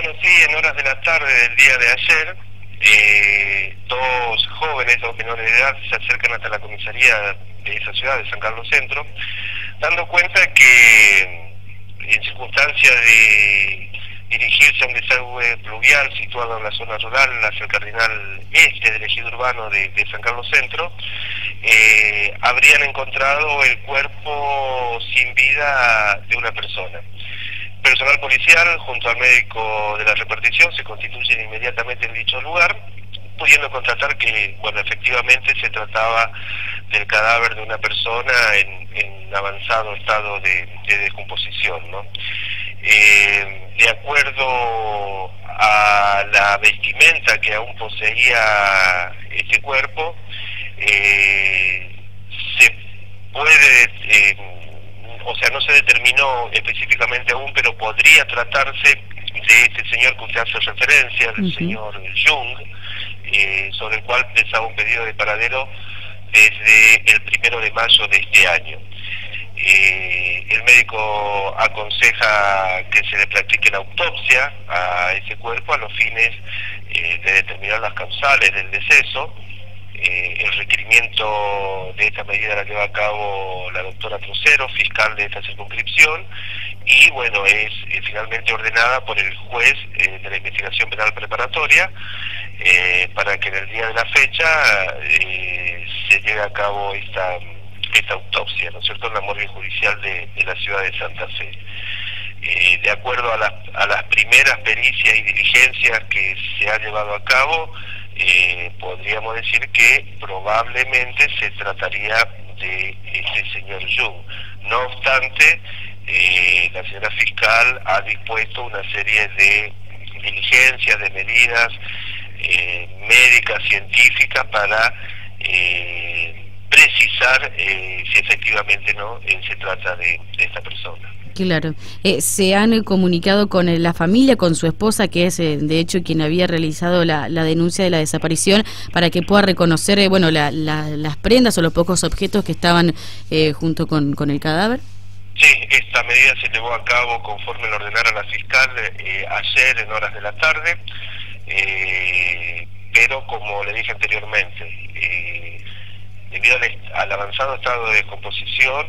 Bueno, sí, en horas de la tarde del día de ayer, eh, dos jóvenes, dos menores de edad, se acercan hasta la comisaría de esa ciudad, de San Carlos Centro, dando cuenta que en circunstancias de dirigirse a un desagüe pluvial situado en la zona rural, hacia el cardinal este del ejido urbano de, San Carlos Centro, eh, habrían encontrado el cuerpo sin vida de una persona. Personal policial junto al médico de la repartición se constituyen inmediatamente en dicho lugar, pudiendo constatar que, bueno, efectivamente se trataba del cadáver de una persona en, avanzado estado de, descomposición, ¿no? Eh, de acuerdo a la vestimenta que aún poseía este cuerpo, eh, se puede eh, o sea, no se determinó específicamente aún, pero podría tratarse de este señor que usted hace referencia, el señor Jung, eh, sobre el cual pensaba un pedido de paradero desde el primero de mayo de este año. Eh, el médico aconseja que se le practique la autopsia a ese cuerpo a los fines eh, de determinar las causales del deceso eh, el requerimiento de esta medida la lleva a cabo la doctora Trocero, fiscal de esta circunscripción, y bueno, es eh, finalmente ordenada por el juez eh, de la investigación penal preparatoria para que en el día de la fecha se lleve a cabo esta, esta autopsia, ¿no es cierto?, en la morgue judicial de, la ciudad de Santa Fe. de acuerdo a, a las primeras pericias y diligencias que se ha llevado a cabo, eh, podríamos decir que probablemente se trataría de este señor Jung. No obstante, eh, la señora fiscal ha dispuesto una serie de diligencias, de medidas eh, médicas, científicas para precisar si efectivamente no se trata de esta persona. Claro. Eh, ¿Se han comunicado con la familia, con su esposa, que es eh, de hecho quien había realizado la, denuncia de la desaparición, para que pueda reconocer eh, bueno, las prendas o los pocos objetos que estaban junto con, el cadáver? Sí, esta medida se llevó a cabo conforme lo ordenara la fiscal ayer en horas de la tarde, pero como le dije anteriormente, debido al, avanzado estado de descomposición,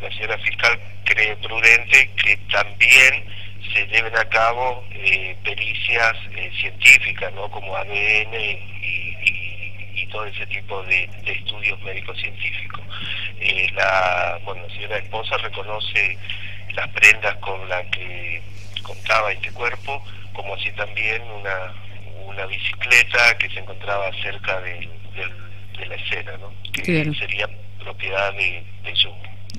la señora fiscal cree prudente que también se lleven a cabo eh, pericias eh, científicas, ¿no? como ADN y, todo ese tipo de, estudios médicos científicos. Eh, la, bueno, la señora esposa reconoce las prendas con las que contaba este cuerpo, como así también una, una bicicleta que se encontraba cerca de, la escena, ¿no? que sería propiedad de, de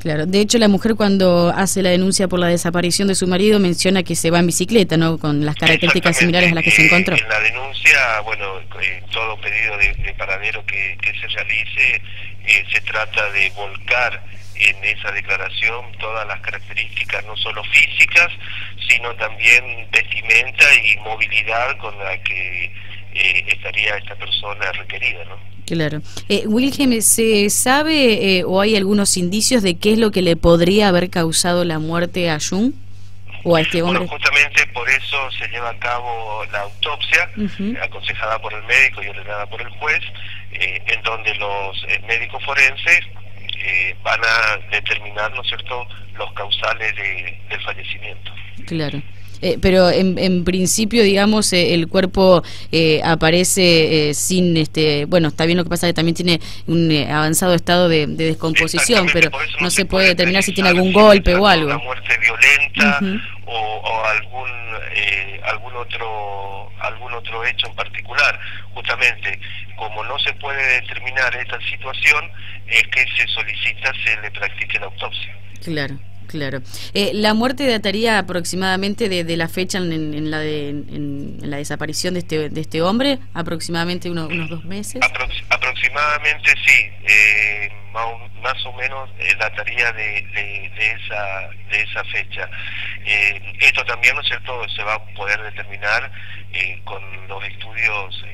Claro, de hecho la mujer cuando hace la denuncia por la desaparición de su marido menciona que se va en bicicleta, ¿no? Con las características similares a las que se encontró. En la denuncia, bueno, en todo pedido de, paradero que, se realice, eh, se trata de volcar en esa declaración todas las características, no solo físicas, sino también vestimenta y movilidad con la que eh, estaría esta persona requerida, ¿no? Claro. Eh, Wilhelm, ¿se sabe eh, o hay algunos indicios de qué es lo que le podría haber causado la muerte a Jung? ¿O a este hombre? Bueno, justamente por eso se lleva a cabo la autopsia, aconsejada por el médico y ordenada por el juez, eh, en donde los médicos forenses van a determinar, ¿no es cierto?, los causales del fallecimiento. Claro. Eh, pero en, en, principio, digamos, eh, el cuerpo eh, aparece sin, este, bueno, está bien lo que pasa que también tiene un avanzado estado de, descomposición, pero no, se puede determinar si tiene algún golpe o algo. Una muerte violenta o, algún algún otro algún otro hecho en particular. Justamente, como no se puede determinar esta situación, es que se solicita se le practique la autopsia. Claro. Claro. Eh, ¿La muerte dataría aproximadamente de, la fecha en, la de, en, la desaparición de este, de este hombre? ¿Aproximadamente unos, unos dos meses? aproximadamente sí. Eh, más, o menos eh, dataría de, de, esa, de esa fecha. esto también, ¿no es cierto?, se va a poder determinar con los estudios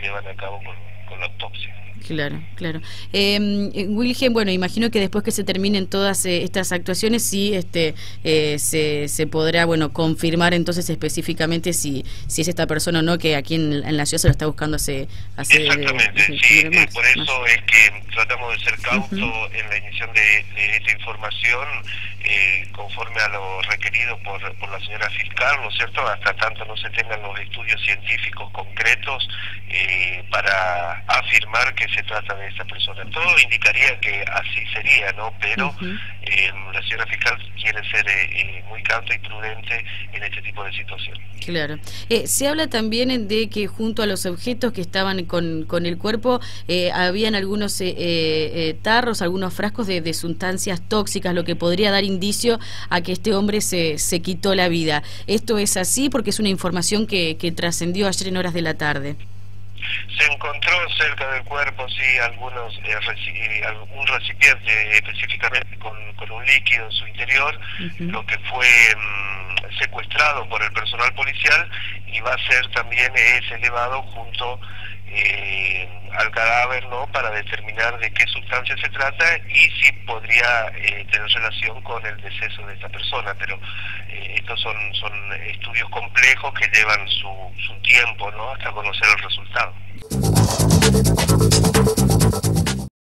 llevan a cabo por, con la autopsia. Claro, claro. Em, eh, Wilhelm, bueno, imagino que después que se terminen todas eh, estas actuaciones, sí este, eh, se, se podrá bueno confirmar entonces específicamente si, si es esta persona o no, que aquí en, la ciudad se lo está buscando hace... hace Exactamente, sí, por eso es que tratamos de ser cautos en la emisión de, esta información conforme a lo requerido por, por la señora fiscal, ¿no es cierto? Hasta tanto no se tengan los estudios científicos concretos para afirmar que se trata de esa persona. Todo indicaría que así sería, ¿no? Pero eh, la señora fiscal quiere ser eh, eh, muy cauta y prudente en este tipo de situación. Claro. se habla también de que junto a los objetos que estaban con, con el cuerpo habían algunos tarros, algunos frascos de, de, sustancias tóxicas, lo que podría dar indicio a que este hombre se, se quitó la vida. ¿Esto es así? Porque es una información que, que trascendió ayer en horas de la tarde. Se encontró cerca del cuerpo, sí, algunos eh, eh un recipiente específicamente con, un líquido en su interior, lo que fue mm, secuestrado por el personal policial y va a ser también es elevado junto al cadáver no para determinar de qué sustancia se trata y si podría eh, tener relación con el deceso de esta persona pero eh, estos son son estudios complejos que llevan su, su tiempo no hasta conocer el resultado